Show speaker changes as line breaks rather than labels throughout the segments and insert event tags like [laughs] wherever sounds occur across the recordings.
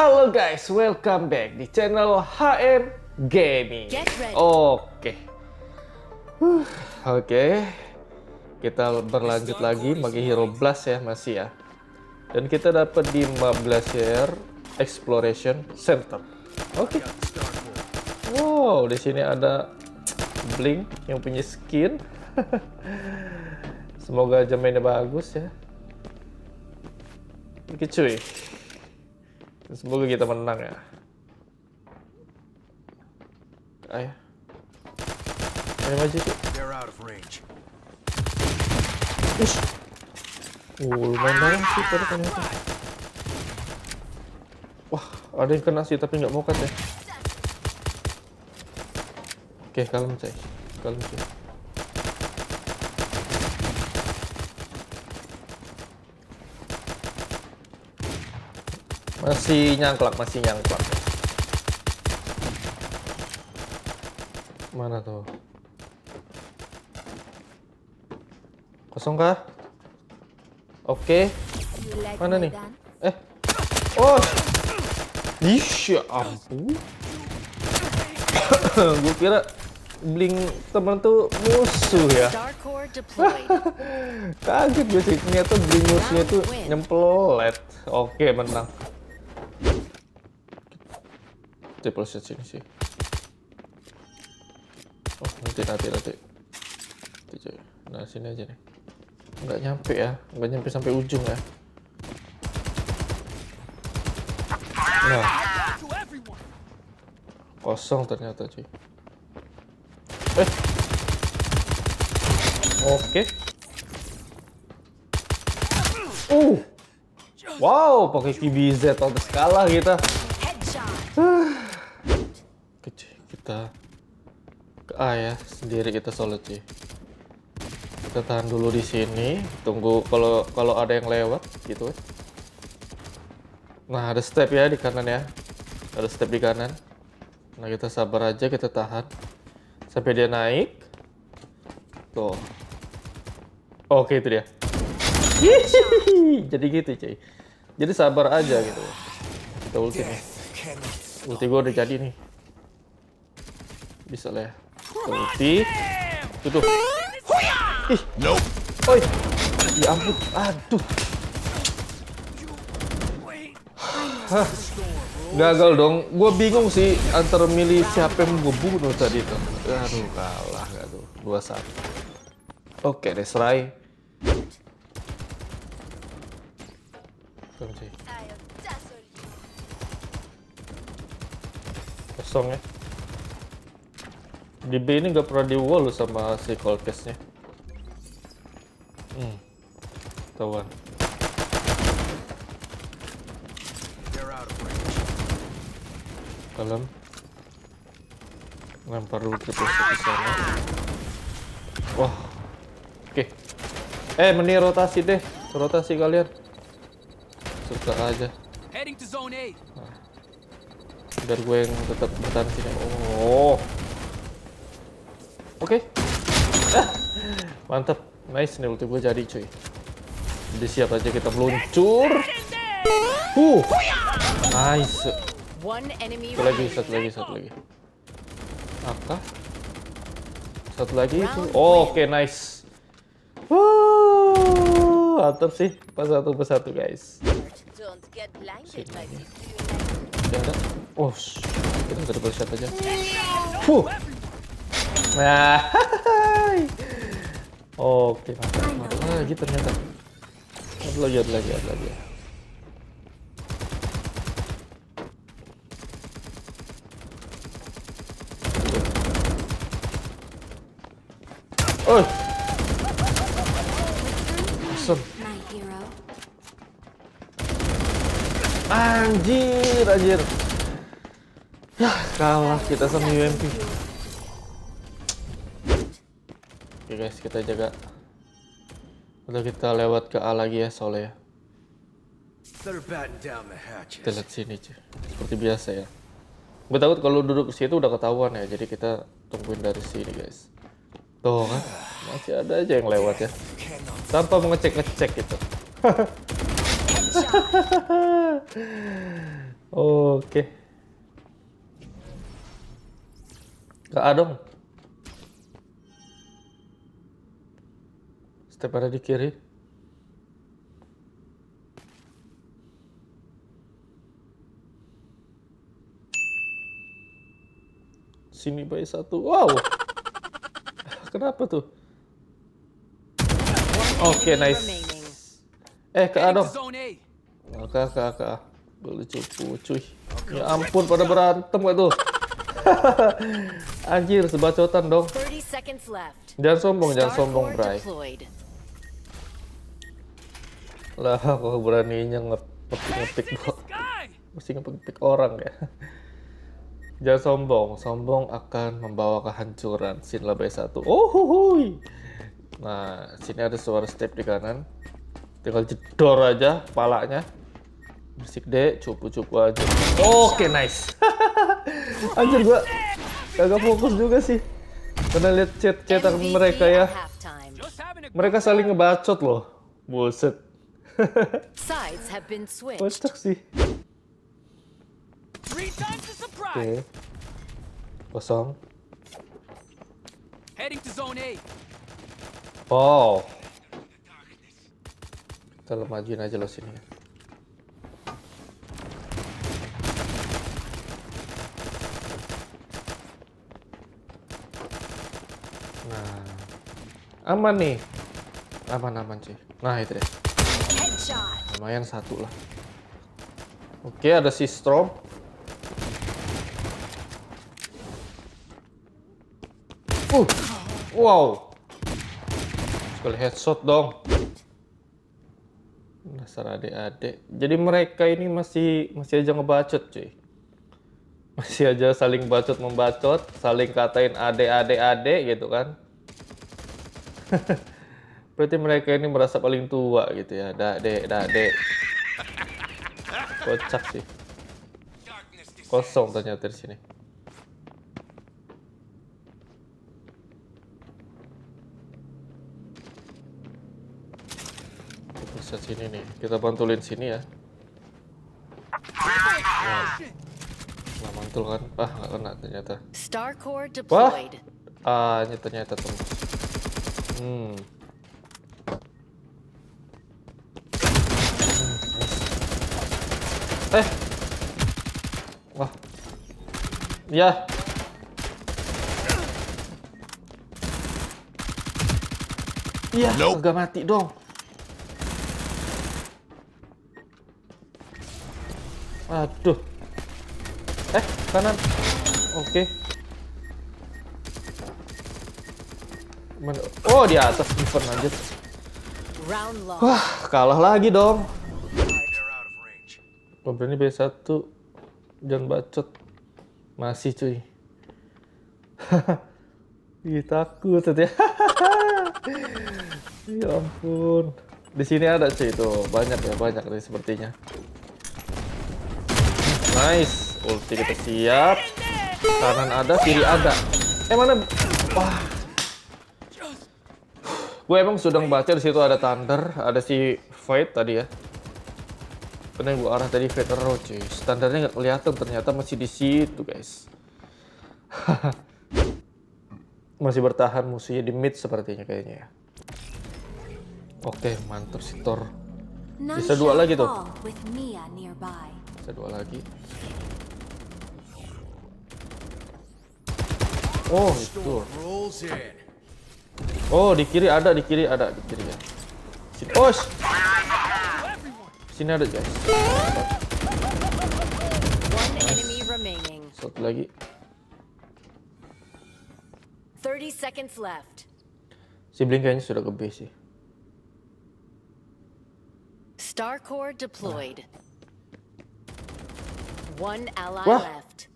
Halo guys, welcome back di channel HM Gaming. Oke. Huh, Oke. Kita berlanjut lagi pakai Hero Blast ya masih ya. Dan kita dapat di map Glacier Exploration Center. Oke. Wow, di sini ada Blink yang punya skin. [laughs] Semoga aja mainnya bagus ya. Oke cuy. Semoga kita menang ya. Ayo. Ayo maju tuh.
They're out of range.
Ush. Uh, lumayan dalam sih tadi ternyata. Wah, ada yang kena sih tapi nggak mau cut ya. Oke, kalem coy. Kalem coy. Masih nyangklak, masih nyangklak. Mana tuh? Kosong kah? Oke.
Like
Mana nih? Eh. Oh. Ish, ya ampun. [coughs] Gue kira bling temen tuh musuh ya. [laughs] Kaget gue sih, ternyata bling musuhnya tuh nyemplolet. Oke, menang. Triple shot sini sih. Oh, nanti, nanti, nanti. Nah, sini aja nih. Nggak nyampe ya, nggak nyampe sampai ujung ya. Nah. Kosong ternyata cuy. Eh. Oke. Uh. Wow, pakai KBZ auto skala kita.
Headshot.
Oke, cuy. Kita ke A ya, sendiri kita solo cuy. Kita tahan dulu di sini, tunggu kalau kalau ada yang lewat gitu. Nah, ada step ya di kanan ya. Ada step di kanan. Nah, kita sabar aja, kita tahan sampai dia naik. Tuh. Oke, itu dia. [laughs] Jadi gitu, cuy. Jadi sabar aja gitu. Kita ulti nih. Ulti gue udah jadi nih. Bisa lah ya. Ulti. Tuh tuh. Ih.
Nope.
Oi. Ya ampun. Aduh. Hah. Gagal dong. Gue bingung sih antara milih siapa yang gue bunuh tadi tuh. Aduh kalah gak tuh. Dua satu. Oke deh serai. Kosong ya. Di B ini nggak pernah di wall loh sama si Colcast-nya. Hmm. Tawan. Kalem. Lempar shot ke sana. Wah. Oke. Eh, mending rotasi deh. Rotasi kalian. Suka aja.
Heading to zone A.
Biar gue yang tetap bertahan sini. Oh. Mantap. Nice nih ulti gue jadi cuy. Jadi siap aja kita meluncur. Uh. Nice. Satu lagi, satu lagi, satu lagi. Apa? Satu lagi itu. Oh, Oke, nice. Wuh, mantap sih. Pas satu per satu guys. Ada. Oh, kita triple shot aja. Fuh. Nah. [laughs] Oke, mantap. Mantap lagi ternyata. Ada lagi, ada lagi, ada lagi. Oh. Awesome. Anjir, anjir. Yah, kalah kita sama UMP. Guys, kita jaga. Udah kita lewat ke A lagi ya soalnya.
The
Kita lihat sini cuy. Seperti biasa ya. Gue takut kalau duduk ke situ udah ketahuan ya. Jadi kita tungguin dari sini guys. Tuh kan, masih ada aja yang lewat ya. Tanpa mengecek-ngecek gitu. [laughs] Oke. Gak ada dong. Step ada di kiri. Sini bayi satu. Wow. Kenapa tuh? Oke, nice.
Remaining.
Eh, ke A dong.
to zone A.
Oke, oke, oke. Boleh cupu, cuy. Ya ampun, pada berantem gak tuh? [laughs] Anjir, sebacotan dong.
30 seconds left.
Jangan sombong, jangan sombong, Bray. Lah, kok beraninya.
Guy!
Mesti ngetik orang ya. Jangan sombong, sombong akan membawa kehancuran. Sin labai satu. Oh, hui. Nah, sini ada suara step di kanan. Tinggal jedor aja palanya. Bersik deh, cupu-cupu aja. Oke, nice. [laughs] Anjir gua kagak fokus juga sih. Karena lihat chat-chatan mereka ya. Mereka saling ngebacot loh. Buset.
Sides have been switched.
Kocak sih.
three times the
Oke.
surprise.
Kosong.
Heading to zone A.
Wow. Kita majuin aja lo sini. Nah, aman nih. Aman aman cuy. Nah itu deh. Lumayan satu lah. Oke, ada si Strom. Uh, wow. Sekali headshot dong. Dasar adik-adik. Jadi mereka ini masih masih aja ngebacot cuy. Masih aja saling bacot membacot, saling katain adek-adek-adek gitu kan. [laughs] Berarti mereka ini merasa paling tua gitu ya. Dek, dek, dek. Kocak sih. Kosong ternyata di sini. Bisa sini nih. Kita pantulin sini ya. Nah, nah mantul kan? Ah, nggak kena ternyata. Wah, ah, ternyata tembus. Hmm. Eh. Wah. Ya. Iya, agak mati dong. Aduh. Eh, kanan. Oke. Mana? Oh, di atas Steven lanjut. Wah, kalah lagi dong. Berani B1 Jangan bacot. Masih cuy. [laughs] Ih takut ya [laughs] Ya ampun. Di sini ada cuy itu banyak ya banyak nih sepertinya. Nice. Ulti kita siap. Kanan ada kiri ada. Eh mana? Wah. Gue emang sudah baca di situ ada thunder ada si fight tadi ya karena gue arah tadi veteran cuy. Standarnya nggak kelihatan ternyata masih di situ guys. [laughs] masih bertahan musuhnya di mid sepertinya kayaknya ya. Oke mantap si Thor. Bisa dua lagi tuh. Bisa dua lagi. Oh itu. Oh di kiri ada di kiri ada di kiri ya. Oh. Sini ada guys.
Remaining.
Satu lagi.
30 seconds left.
Si Blink kayaknya sudah ke B sih.
Star core deployed. One ally
Wah.
left.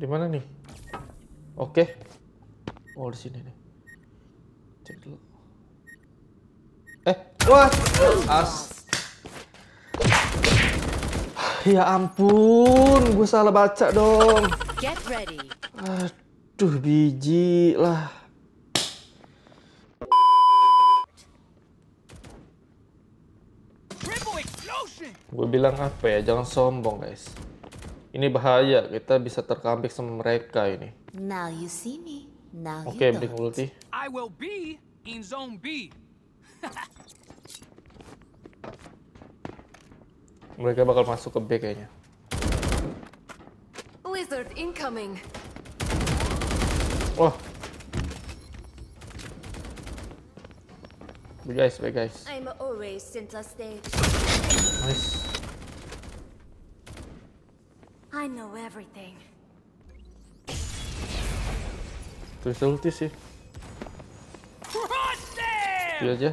Di mana nih? Oke. Oh, di sini nih. Cek dulu. Wah. As. Ya ampun, gue salah baca dong.
Get ready.
Aduh, biji lah. Gue bilang apa ya, jangan sombong guys. Ini bahaya, kita bisa terkambik sama mereka ini.
Now you see me. Now
Oke,
you
blink ulti.
I will be in zone B. [laughs]
Mereka bakal masuk ke B kayaknya.
Lizard incoming.
Wah. Baik guys, baik guys.
I'm always center stage.
Nice.
I know everything.
Bisa ulti sih. Iya aja.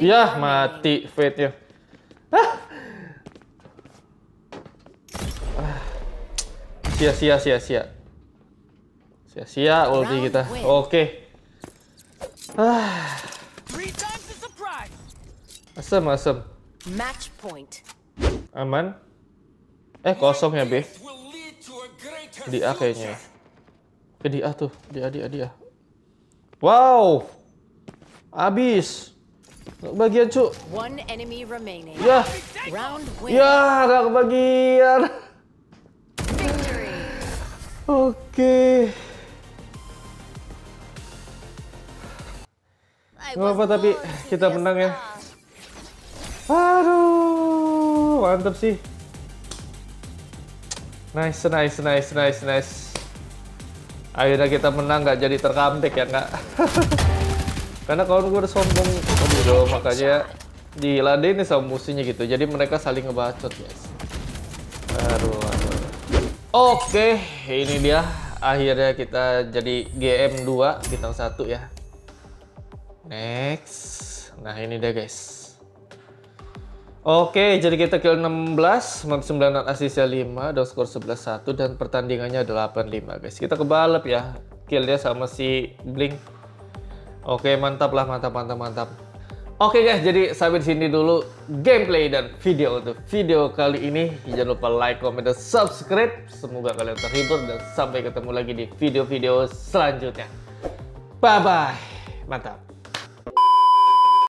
Yah, mati Fate-nya. Ah. Ah. Sia sia sia sia. Sia sia ulti kita. Oke. Ah,
the surprise!
asem asem.
Match point.
Aman. Eh kosong ya B. Di A kayaknya. ya. Eh di A tuh, di A di A di A. Wow. Abis. Bagian cu.
One enemy remaining.
Ya.
Round win.
Ya, gak kebagian. [laughs] Oke. Gak apa tapi kita menang ya. Aduh, mantep sih. Nice, nice, nice, nice, nice. Akhirnya kita menang nggak jadi terkambek ya nggak? [laughs] Karena kawan gue udah sombong, aduh dong, makanya diladenin sama musuhnya gitu. Jadi mereka saling ngebacot guys. Aduh. Oke, ini dia. Akhirnya kita jadi GM 2 bintang 1 ya. Next. Nah, ini dia guys. Oke, jadi kita kill 16, map 9 dan asisnya 5, dan skor 11-1, dan pertandingannya 8-5 guys. Kita kebalap ya, killnya sama si Blink. Oke, mantap lah, mantap, mantap, mantap. Oke guys, jadi sampai di sini dulu gameplay dan video untuk video kali ini. Jangan lupa like, comment, dan subscribe. Semoga kalian terhibur dan sampai ketemu lagi di video-video selanjutnya. Bye-bye. Mantap.